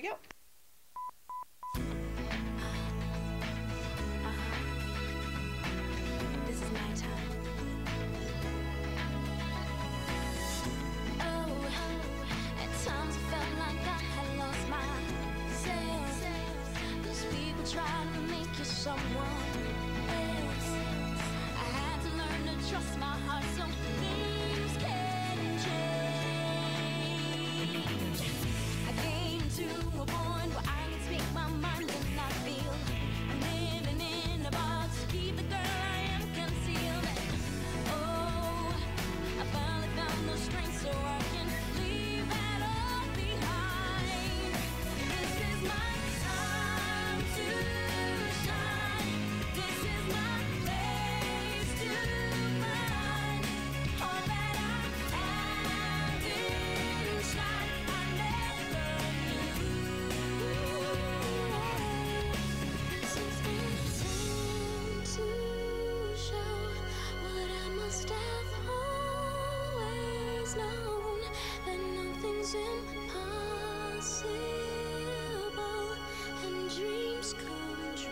go. Uh-huh. Is my time. Oh, someone else. I had to learn to trust my always known that nothing's impossible and dreams come true.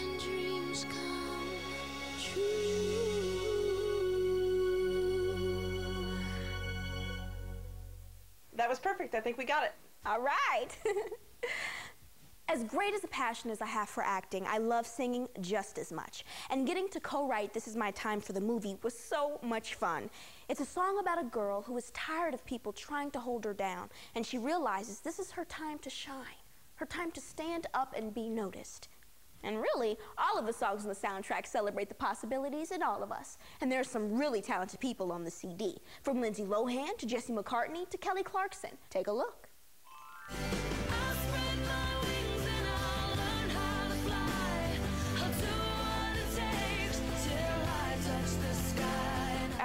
And dreams come true. That was perfect. I think we got it. All right. as great as a passion as I have for acting, I love singing just as much. And getting to co-write This Is My Time for the movie was so much fun. It's a song about a girl who is tired of people trying to hold her down, and she realizes this is her time to shine, her time to stand up and be noticed. And really, all of the songs on the soundtrack celebrate the possibilities in all of us. And there are some really talented people on the CD, from Lindsay Lohan to Jesse McCartney to Kelly Clarkson. Take a look.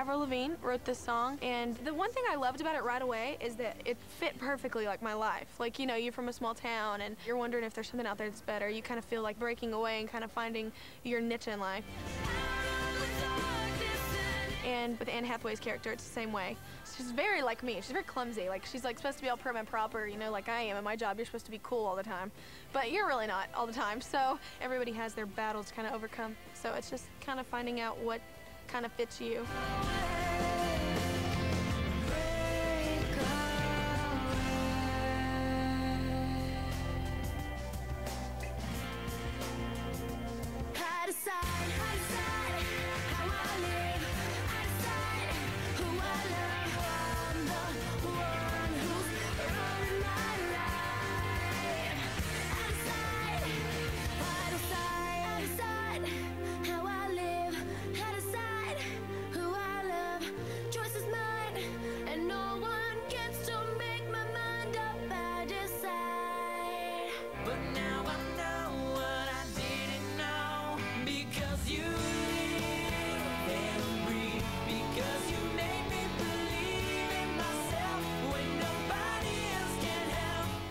Avril Lavigne wrote this song, and the one thing I loved about it right away is that it fit perfectly like my life. Like, you know, you're from a small town and you're wondering if there's something out there that's better. You kind of feel like breaking away and kind of finding your niche in life. And with Anne Hathaway's character, it's the same way. She's very like me. She's very clumsy. Like she's like supposed to be all prim and proper, you know, like I am. In my job, you're supposed to be cool all the time, but you're really not all the time. So everybody has their battles to kind of overcome. So it's just kind of finding out what kind of fits you.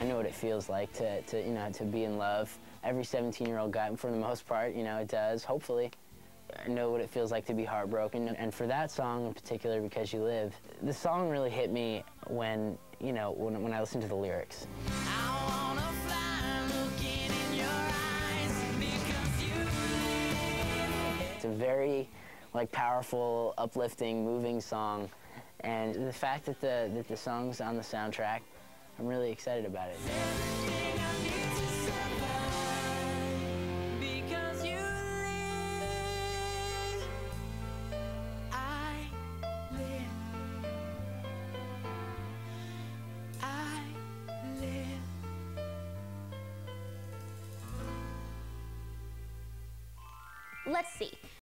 I know what it feels like to, to you know, to be in love. Every 17-year-old guy, for the most part, you know, it does, hopefully. I know what it feels like to be heartbroken. And for that song in particular, Because You Live, the song really hit me when, you know, when, when I listened to the lyrics. It's a very, like, powerful, uplifting, moving song. And the fact that the, that the song's on the soundtrack, I'm really excited about it. Let's see.